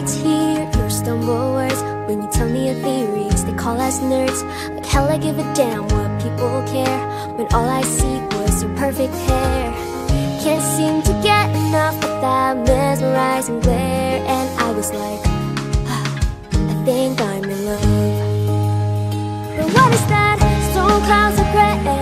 like to hear your stumble words When you tell me your theories, they call us nerds. Like hell I give a damn what people care When all I see was your perfect hair. Can't seem to get enough of that mesmerizing glare And I was like, ah, I think I'm in love. But what is that? Storm clouds of gray.